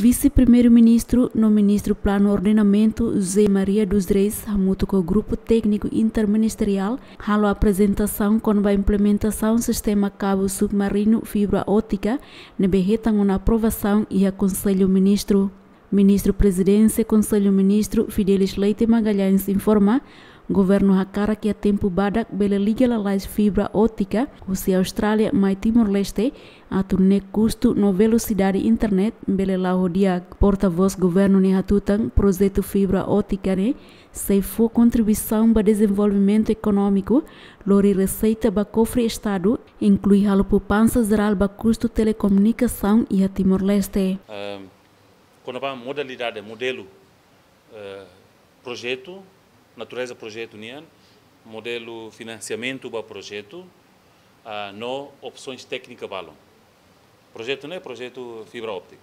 Vice-Primeiro-Ministro no Ministro Plano Ordenamento, José Maria dos Reis, junto com o Grupo Técnico Interministerial, halo a apresentação com a implementação do sistema cabo submarino fibra óptica, neberretam uma aprovação e a Conselho Ministro. Ministro Presidência Conselho Ministro Fidelis Leite Magalhães informa governo hakara que a tempo badak bela liga la lais fibra óptica, se Austrália mai Timor-Leste, a turne custo no velocidade internet bela la rodia porta-voz governo ne hatutan projeto fibra óptica ne, se for contribuição para desenvolvimento econômico, lori receita para cofre estado, inclui a poupança geral para custo telecomunicação e a Timor-Leste. Uh, quando a modalidade, modelo, uh, projeto, natureza projeto nian modelo financiamento para projeto uh, no opções técnicas balão projeto não é projeto fibra óptica.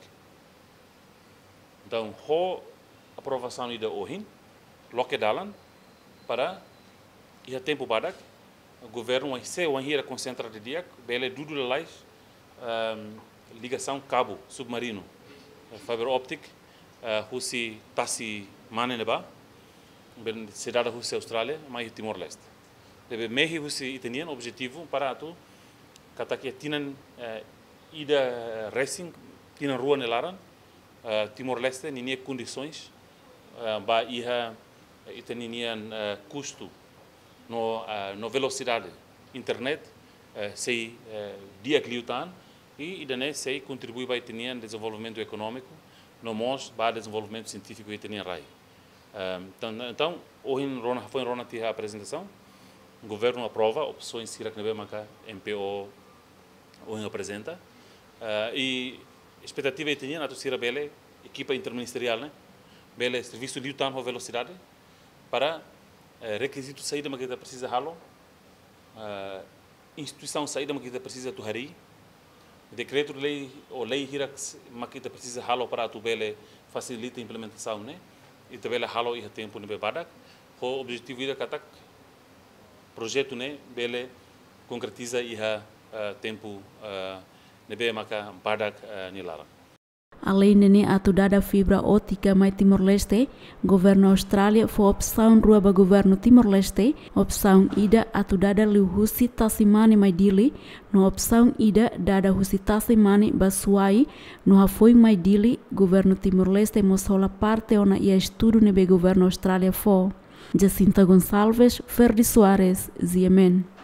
Então ho aprovação ida ohin loke dalan para e a tempo badak o governo vai ser uma hira concentrada dia bele dudu lais um, ligação cabo submarino. Fibra óptica uh, husi tasi maneneba ben cidade Rússia Austrália mais Timor Leste deve mehi Rússia italiano objetivo para tu kata que uh, ida racing tinan rua nelaran uh, Timor Leste nini condições ba iha itanian uh, custo no no velocidade. Internet sei dia cliutan e idane sei contribui para itanian desenvolvimento econômico no mos para desenvolvimento científico itanian rai então, então hoje foi Rona a apresentação, o governo aprova opções que a Maca MPO hoje apresenta e a expectativa é que tenha na equipa interministerial, né? Bela serviço de tão velocidade para uh, requisito saída que precisa halo, instituição saída que precisa tu hari, decreto de lei ou lei hira que precisa halo para tu bela facilita a implementação, né? E também a halo ia tempo no badak o objetivo ida katak projeto ne bele concretiza ia tempo nebe maka badak nilara Além de a fibra óptica mais Timor-Leste, governo Austrália foi opção rua para governo Timor-Leste, opção ida atudada li husi tasimani mai dili, no opção ida dada husi tasimani basuai, no foi mai dili, governo Timor-Leste mosola parte ona ia estudo nebe governo Austrália fo. Jacinta Gonçalves, Ferdi Soares, Ziemen.